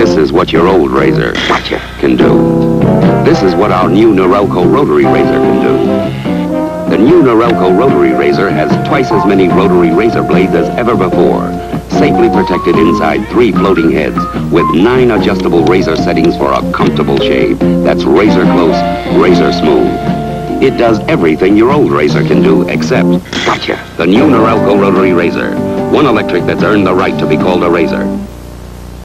This is what your old razor Gotcha. can do. This is what our new Norelco rotary razor can do. The new Norelco rotary razor has twice as many rotary razor blades as ever before, safely protected inside three floating heads with nine adjustable razor settings for a comfortable shave that's razor close, razor smooth. It does everything your old razor can do except Gotcha. the new Norelco rotary razor. One electric that's earned the right to be called a razor.